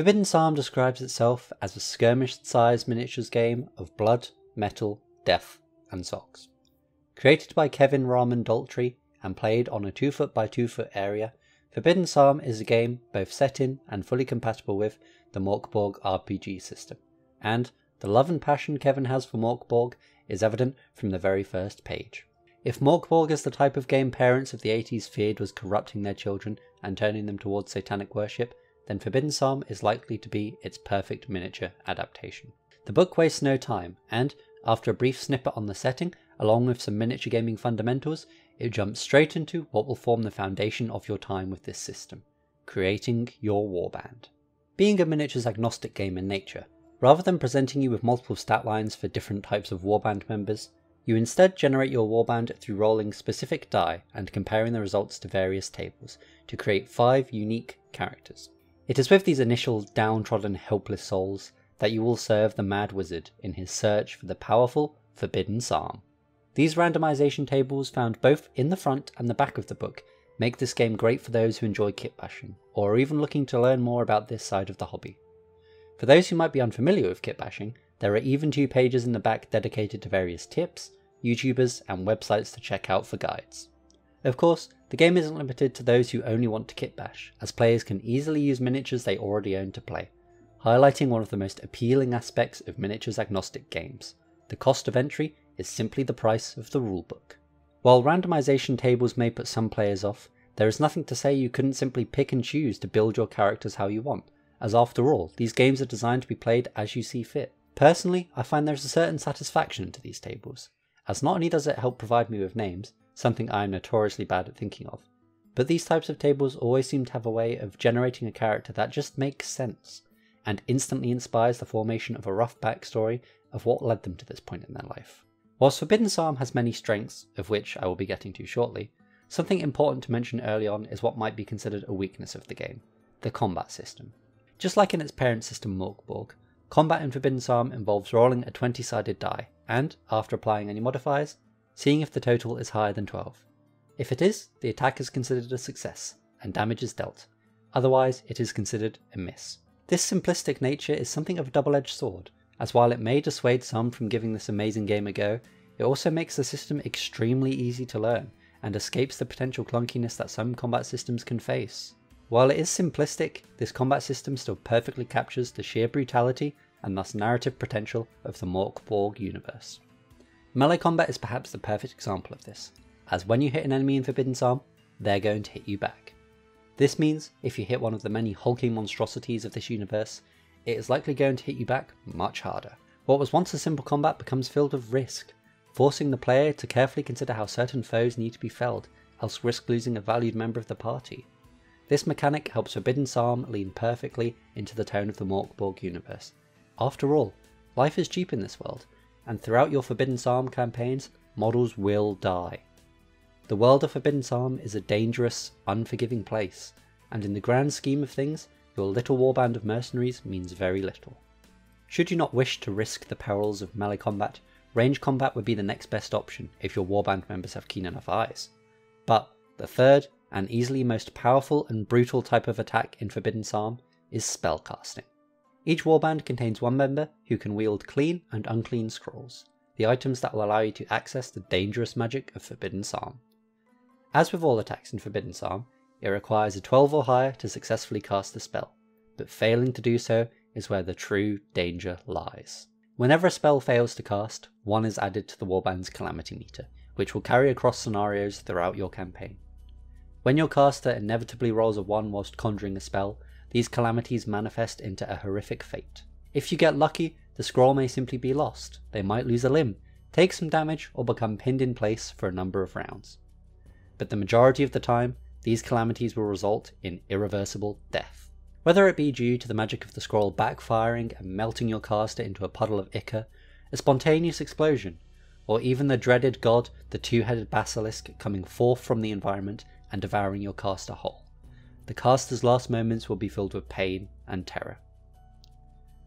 Forbidden Psalm describes itself as a skirmish-sized miniatures game of blood, metal, death, and socks. Created by Kevin Rahman Daltrey and played on a 2 foot by 2 foot area, Forbidden Psalm is a game both set in and fully compatible with the Mörk Borg RPG system, and the love and passion Kevin has for Mörk Borg is evident from the very first page. If Mörk Borg is the type of game parents of the 80s feared was corrupting their children and turning them towards satanic worship, then Forbidden Psalm is likely to be its perfect miniature adaptation. The book wastes no time, and after a brief snippet on the setting, along with some miniature gaming fundamentals, it jumps straight into what will form the foundation of your time with this system creating your warband. Being a miniatures agnostic game in nature, rather than presenting you with multiple stat lines for different types of warband members, you instead generate your warband through rolling specific die and comparing the results to various tables to create five unique characters. It is with these initial downtrodden helpless souls that you will serve the Mad Wizard in his search for the powerful Forbidden Psalm. These randomization tables, found both in the front and the back of the book, make this game great for those who enjoy kit bashing, or are even looking to learn more about this side of the hobby. For those who might be unfamiliar with kit bashing, there are even two pages in the back dedicated to various tips, YouTubers, and websites to check out for guides. Of course, the game isn't limited to those who only want to kit bash, as players can easily use miniatures they already own to play, highlighting one of the most appealing aspects of miniatures agnostic games. The cost of entry is simply the price of the rulebook. While randomization tables may put some players off, there is nothing to say you couldn't simply pick and choose to build your characters how you want, as after all, these games are designed to be played as you see fit. Personally, I find there is a certain satisfaction to these tables, as not only does it help provide me with names, something I am notoriously bad at thinking of, but these types of tables always seem to have a way of generating a character that just makes sense, and instantly inspires the formation of a rough backstory of what led them to this point in their life. Whilst Forbidden Psalm has many strengths, of which I will be getting to shortly, something important to mention early on is what might be considered a weakness of the game the combat system. Just like in its parent system Mörk Borg, combat in Forbidden Psalm involves rolling a 20 sided die, and, after applying any modifiers, seeing if the total is higher than 12. If it is, the attack is considered a success, and damage is dealt, otherwise, it is considered a miss. This simplistic nature is something of a double edged sword, as while it may dissuade some from giving this amazing game a go, it also makes the system extremely easy to learn, and escapes the potential clunkiness that some combat systems can face. While it is simplistic, this combat system still perfectly captures the sheer brutality and thus narrative potential of the Mörk Borg universe. Melee combat is perhaps the perfect example of this, as when you hit an enemy in Forbidden Psalm, they're going to hit you back. This means if you hit one of the many hulking monstrosities of this universe, it is likely going to hit you back much harder. What was once a simple combat becomes filled with risk, forcing the player to carefully consider how certain foes need to be felled, else risk losing a valued member of the party. This mechanic helps Forbidden Psalm lean perfectly into the tone of the Mörk Borg universe. After all, life is cheap in this world, and throughout your Forbidden Psalm campaigns, models will die. The world of Forbidden Psalm is a dangerous, unforgiving place, and in the grand scheme of things, your little warband of mercenaries means very little. Should you not wish to risk the perils of melee combat, range combat would be the next best option if your warband members have keen enough eyes. But the third and easily most powerful and brutal type of attack in Forbidden Psalm is spellcasting. Each warband contains one member who can wield clean and unclean scrolls, the items that will allow you to access the dangerous magic of Forbidden Psalm. As with all attacks in Forbidden Psalm, it requires a 12 or higher to successfully cast the spell, but failing to do so is where the true danger lies. Whenever a spell fails to cast, one is added to the warband's calamity meter, which will carry across scenarios throughout your campaign. When your caster inevitably rolls a 1 whilst conjuring a spell, these calamities manifest into a horrific fate. If you get lucky, the scroll may simply be lost, they might lose a limb, take some damage, or become pinned in place for a number of rounds. But the majority of the time, these calamities will result in irreversible death. Whether it be due to the magic of the scroll backfiring and melting your caster into a puddle of ichor, a spontaneous explosion, or even the dreaded god, the two headed basilisk, coming forth from the environment and devouring your caster whole. The caster's last moments will be filled with pain and terror.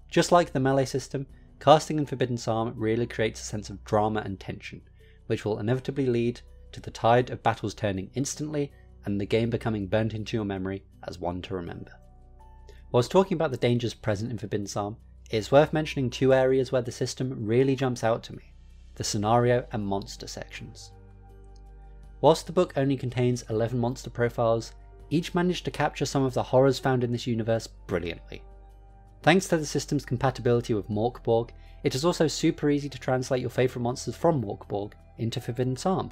Just like the melee system, casting in Forbidden Psalm really creates a sense of drama and tension, which will inevitably lead to the tide of battles turning instantly and the game becoming burnt into your memory as one to remember. Whilst talking about the dangers present in Forbidden Psalm, it is worth mentioning two areas where the system really jumps out to me the scenario and monster sections. Whilst the book only contains 11 monster profiles, each managed to capture some of the horrors found in this universe brilliantly. Thanks to the system's compatibility with Mörk Borg, it is also super easy to translate your favourite monsters from Mörk Borg into Forbidden Psalm.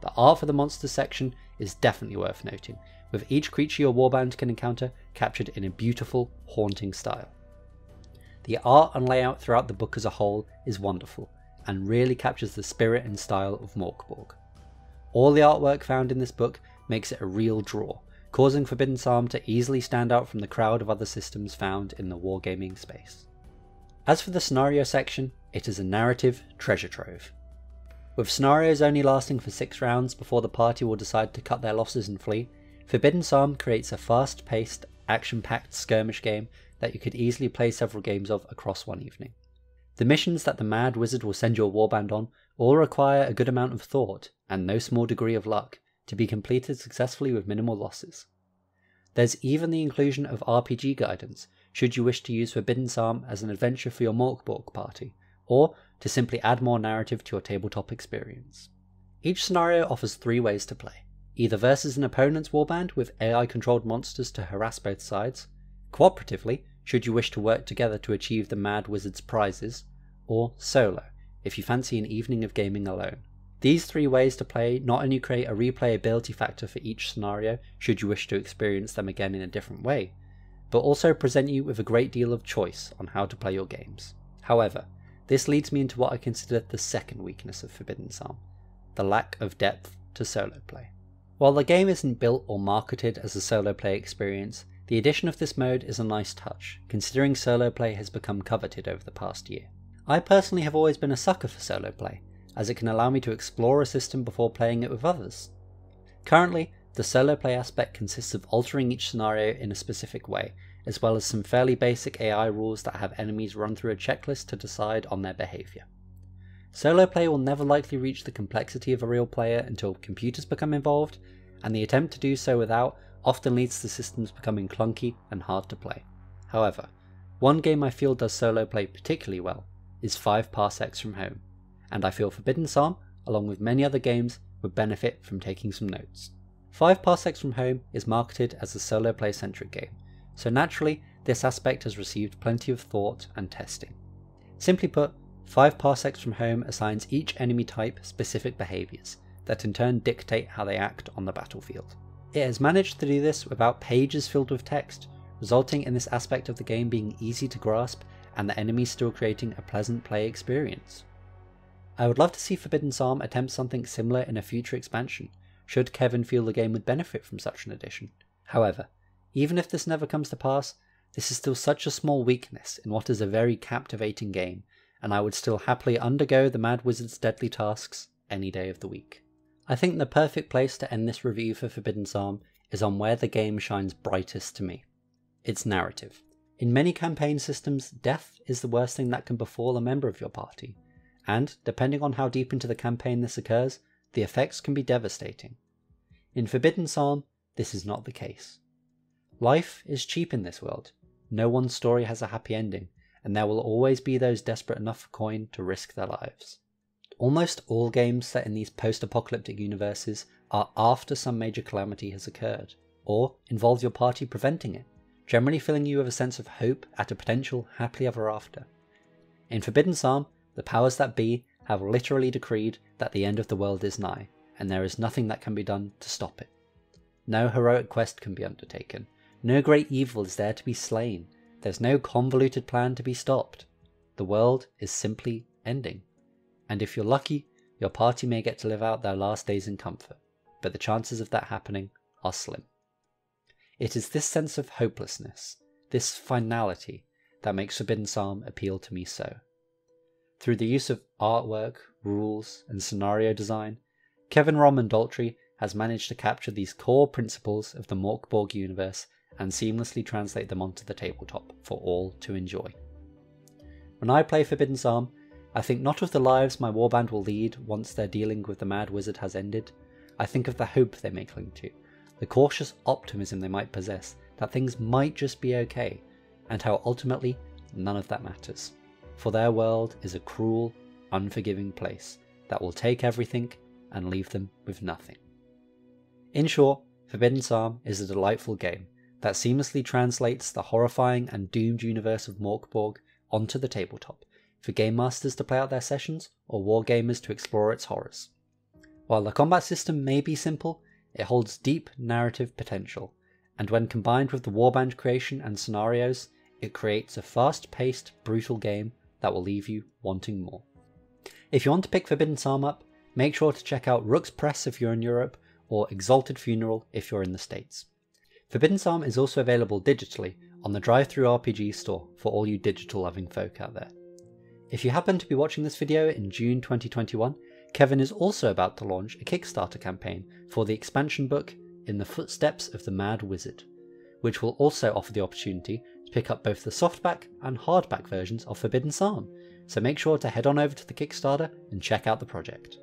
The art for the monsters section is definitely worth noting, with each creature your warband can encounter captured in a beautiful, haunting style. The art and layout throughout the book as a whole is wonderful, and really captures the spirit and style of Mörk Borg. All the artwork found in this book makes it a real draw, causing Forbidden Psalm to easily stand out from the crowd of other systems found in the wargaming space. As for the scenario section, it is a narrative treasure trove. With scenarios only lasting for 6 rounds before the party will decide to cut their losses and flee, Forbidden Psalm creates a fast paced, action packed skirmish game that you could easily play several games of across one evening. The missions that the Mad Wizard will send your warband on all require a good amount of thought and no small degree of luck to be completed successfully with minimal losses. There's even the inclusion of RPG guidance should you wish to use Forbidden Psalm as an adventure for your Mörk Borg party, or to simply add more narrative to your tabletop experience. Each scenario offers three ways to play either versus an opponent's warband with AI controlled monsters to harass both sides, cooperatively, should you wish to work together to achieve the Mad Wizard's prizes, or solo, if you fancy an evening of gaming alone. These three ways to play not only create a replayability factor for each scenario, should you wish to experience them again in a different way, but also present you with a great deal of choice on how to play your games. However, this leads me into what I consider the second weakness of Forbidden Psalm the lack of depth to solo play. While the game isn't built or marketed as a solo play experience, the addition of this mode is a nice touch, considering solo play has become coveted over the past year. I personally have always been a sucker for solo play, as it can allow me to explore a system before playing it with others. Currently, the solo play aspect consists of altering each scenario in a specific way, as well as some fairly basic AI rules that have enemies run through a checklist to decide on their behaviour. Solo play will never likely reach the complexity of a real player until computers become involved, and the attempt to do so without often leads to systems becoming clunky and hard to play. However, one game I feel does solo play particularly well is 5 Parsecs from Home, and I feel Forbidden Psalm, along with many other games, would benefit from taking some notes. 5 Parsecs from Home is marketed as a solo play centric game, so naturally this aspect has received plenty of thought and testing. Simply put, 5 Parsecs from Home assigns each enemy type specific behaviours that in turn dictate how they act on the battlefield. It has managed to do this without pages filled with text, resulting in this aspect of the game being easy to grasp and the enemies still creating a pleasant play experience. I would love to see Forbidden Psalm attempt something similar in a future expansion, should Kevin feel the game would benefit from such an addition. However, even if this never comes to pass, this is still such a small weakness in what is a very captivating game, and I would still happily undergo the Mad Wizard's deadly tasks any day of the week. I think the perfect place to end this review for Forbidden Psalm is on where the game shines brightest to me its narrative. In many campaign systems, death is the worst thing that can befall a member of your party, and depending on how deep into the campaign this occurs, the effects can be devastating. In Forbidden Psalm, this is not the case. Life is cheap in this world. No one's story has a happy ending, and there will always be those desperate enough for coin to risk their lives. Almost all games set in these post apocalyptic universes are after some major calamity has occurred, or involve your party preventing it, generally filling you with a sense of hope at a potential happily ever after. In Forbidden Psalm, the powers that be have literally decreed that the end of the world is nigh, and there is nothing that can be done to stop it. No heroic quest can be undertaken, no great evil is there to be slain, there's no convoluted plan to be stopped. The world is simply ending. And if you're lucky, your party may get to live out their last days in comfort, but the chances of that happening are slim. It is this sense of hopelessness, this finality, that makes Forbidden Psalm appeal to me so. Through the use of artwork, rules, and scenario design, Kevin Rahman Daltrey has managed to capture these core principles of the Mörk Borg universe and seamlessly translate them onto the tabletop for all to enjoy. When I play Forbidden Psalm, I think not of the lives my warband will lead once their dealing with the Mad Wizard has ended, I think of the hope they may cling to, the cautious optimism they might possess that things might just be okay, and how ultimately none of that matters. For their world is a cruel, unforgiving place that will take everything and leave them with nothing. In short, Forbidden Psalm is a delightful game that seamlessly translates the horrifying and doomed universe of Mörk Borg onto the tabletop for game masters to play out their sessions or wargamers to explore its horrors. While the combat system may be simple, it holds deep narrative potential, and when combined with the warband creation and scenarios, it creates a fast paced, brutal game that will leave you wanting more. If you want to pick Forbidden Psalm up, make sure to check out Rook's Press if you're in Europe, or Exalted Funeral if you're in the States. Forbidden Psalm is also available digitally on the DriveThruRPG store for all you digital loving folk out there. If you happen to be watching this video in June 2021, Kevin is also about to launch a Kickstarter campaign for the expansion book In the Footsteps of the Mad Wizard, which will also offer the opportunity pick up both the softback and hardback versions of Forbidden Psalm, so make sure to head on over to the Kickstarter and check out the project.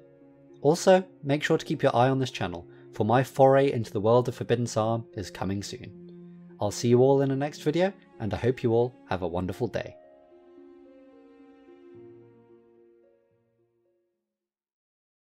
Also, make sure to keep your eye on this channel for my foray into the world of Forbidden Psalm is coming soon. I'll see you all in the next video, and I hope you all have a wonderful day.